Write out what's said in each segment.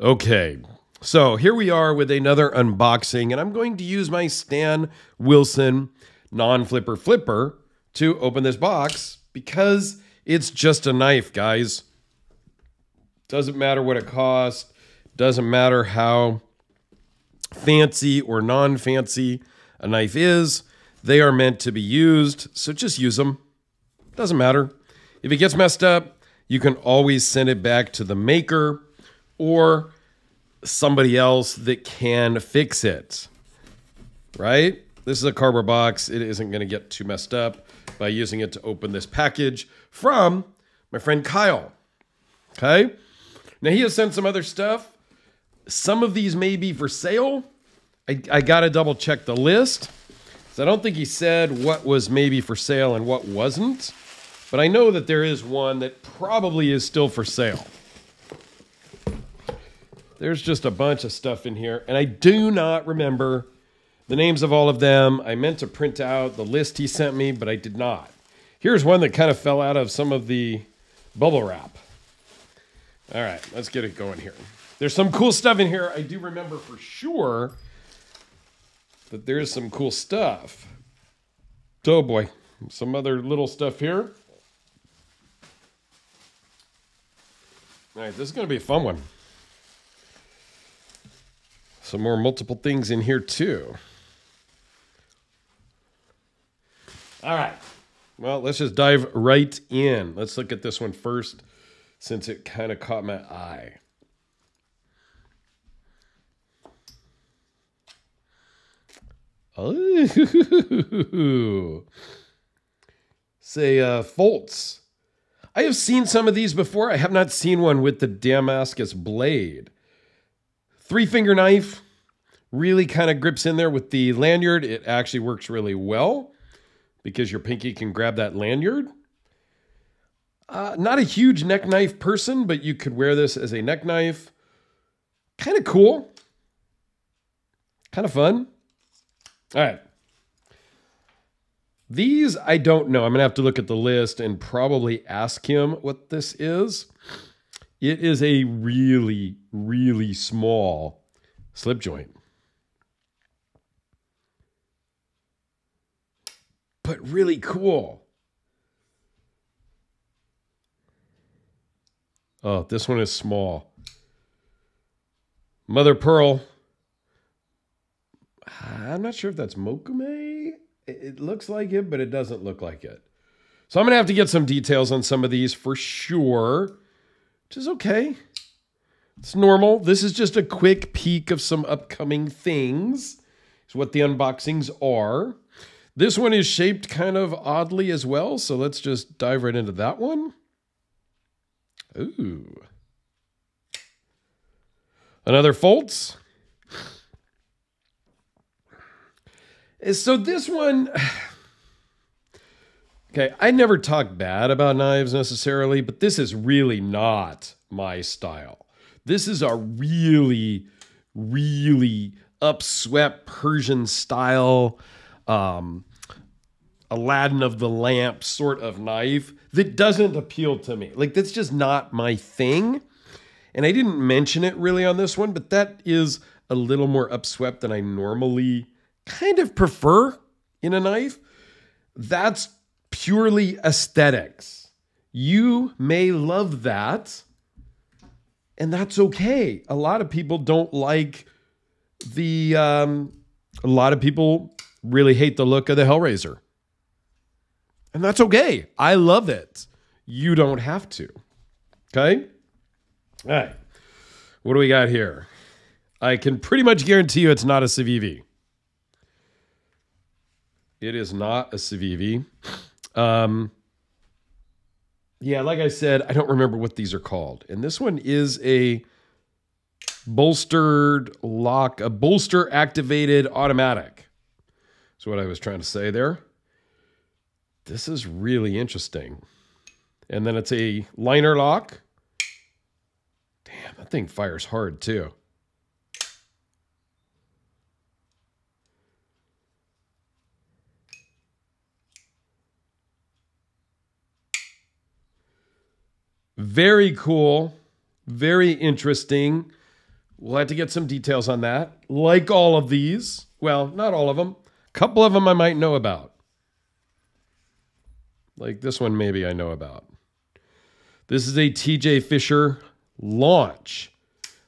Okay, so here we are with another unboxing, and I'm going to use my Stan Wilson non flipper flipper to open this box because it's just a knife, guys. Doesn't matter what it costs, doesn't matter how fancy or non fancy a knife is, they are meant to be used, so just use them. Doesn't matter. If it gets messed up, you can always send it back to the maker or somebody else that can fix it. Right? This is a cardboard box. It isn't going to get too messed up by using it to open this package from my friend Kyle. Okay? Now, he has sent some other stuff. Some of these may be for sale. I, I got to double check the list. So I don't think he said what was maybe for sale and what wasn't. But I know that there is one that probably is still for sale. There's just a bunch of stuff in here, and I do not remember the names of all of them. I meant to print out the list he sent me, but I did not. Here's one that kind of fell out of some of the bubble wrap. All right, let's get it going here. There's some cool stuff in here. I do remember for sure that there's some cool stuff. Oh boy, some other little stuff here. All right, this is going to be a fun one. Some more multiple things in here, too. All right. Well, let's just dive right in. Let's look at this one first, since it kind of caught my eye. Oh, say uh, Foltz I have seen some of these before. I have not seen one with the Damascus blade. Three finger knife really kind of grips in there with the lanyard. It actually works really well because your pinky can grab that lanyard. Uh, not a huge neck knife person, but you could wear this as a neck knife. Kind of cool. Kind of fun. All right. These I don't know. I'm going to have to look at the list and probably ask him what this is. It is a really, really small slip joint. But really cool. Oh, this one is small. Mother Pearl. I'm not sure if that's Mokume it looks like it, but it doesn't look like it. So I'm going to have to get some details on some of these for sure, which is okay. It's normal. This is just a quick peek of some upcoming things. It's what the unboxings are. This one is shaped kind of oddly as well, so let's just dive right into that one. Ooh. Another Foltz. Eh, so this one, okay, I never talk bad about knives necessarily, but this is really not my style. This is a really, really upswept Persian style, um, Aladdin of the lamp sort of knife that doesn't appeal to me. Like, that's just not my thing. And I didn't mention it really on this one, but that is a little more upswept than I normally kind of prefer in a knife, that's purely aesthetics. You may love that, and that's okay. A lot of people don't like the, um, a lot of people really hate the look of the Hellraiser. And that's okay. I love it. You don't have to. Okay? All right. What do we got here? I can pretty much guarantee you it's not a Civivi. It is not a Civivi. Um, yeah, like I said, I don't remember what these are called. And this one is a bolstered lock, a bolster activated automatic. That's what I was trying to say there. This is really interesting. And then it's a liner lock. Damn, that thing fires hard too. Very cool, very interesting. We'll have to get some details on that. Like all of these. Well, not all of them. A couple of them I might know about. Like this one, maybe I know about. This is a TJ Fischer launch.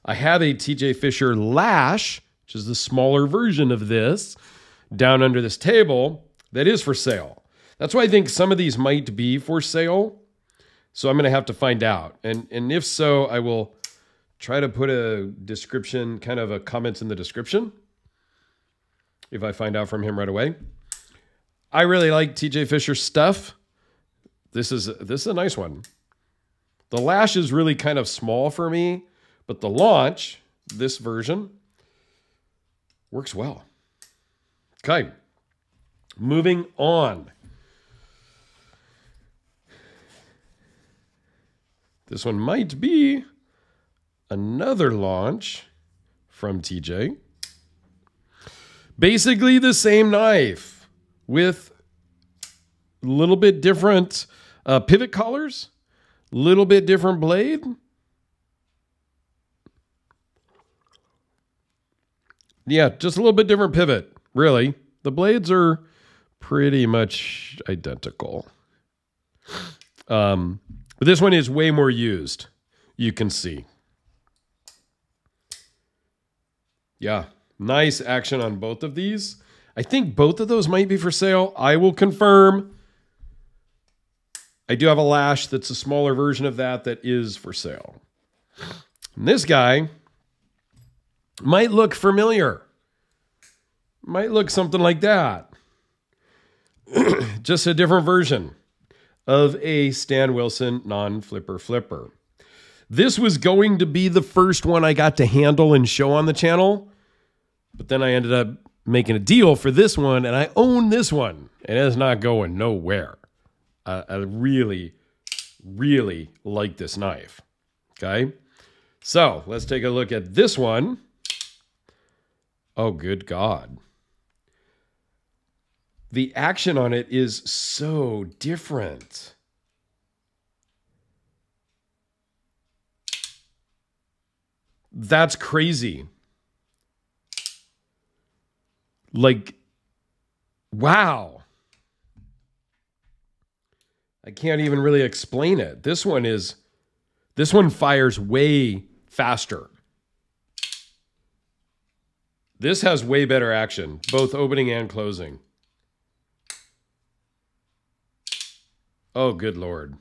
I have a TJ Fischer lash, which is the smaller version of this, down under this table that is for sale. That's why I think some of these might be for sale. So I'm going to have to find out. And and if so, I will try to put a description, kind of a comments in the description if I find out from him right away. I really like TJ Fischer stuff. This is this is a nice one. The lash is really kind of small for me, but the launch, this version, works well. Okay. Moving on. This one might be another launch from TJ. Basically the same knife with a little bit different uh, pivot collars, little bit different blade. Yeah, just a little bit different pivot, really. The blades are pretty much identical. Um, but this one is way more used, you can see. Yeah, nice action on both of these. I think both of those might be for sale. I will confirm. I do have a lash that's a smaller version of that that is for sale. And this guy might look familiar. Might look something like that. Just a different version of a Stan Wilson non flipper flipper. This was going to be the first one I got to handle and show on the channel, but then I ended up making a deal for this one and I own this one and it's not going nowhere. I, I really, really like this knife. Okay. So let's take a look at this one. Oh, good God. The action on it is so different. That's crazy. Like, wow. I can't even really explain it. This one is, this one fires way faster. This has way better action, both opening and closing. Oh, good Lord.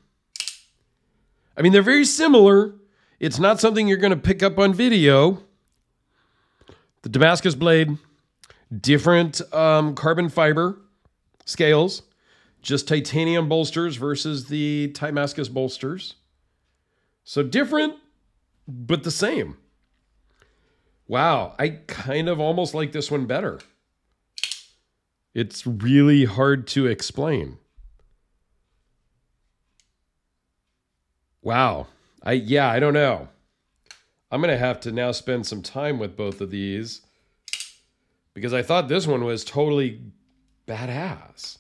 I mean, they're very similar. It's not something you're going to pick up on video. The Damascus blade, different um, carbon fiber scales, just titanium bolsters versus the Damascus bolsters. So different, but the same. Wow, I kind of almost like this one better. It's really hard to explain. Wow. I yeah, I don't know. I'm going to have to now spend some time with both of these because I thought this one was totally badass.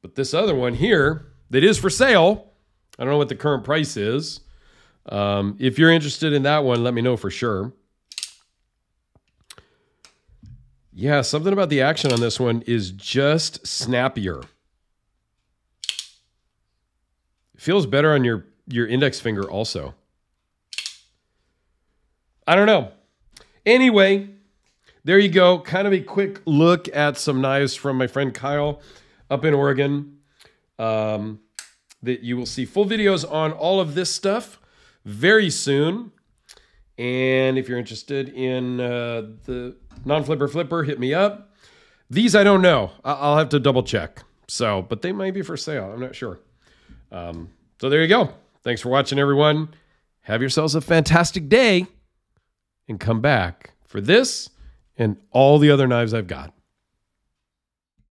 But this other one here that is for sale, I don't know what the current price is. Um, if you're interested in that one, let me know for sure. Yeah, something about the action on this one is just snappier. It feels better on your, your index finger also. I don't know. Anyway, there you go. Kind of a quick look at some knives from my friend Kyle up in Oregon. Um, that you will see full videos on all of this stuff very soon. And if you're interested in uh, the non-flipper flipper, hit me up. These I don't know. I'll have to double check. So, but they might be for sale. I'm not sure. Um, so there you go. Thanks for watching, everyone. Have yourselves a fantastic day and come back for this and all the other knives I've got.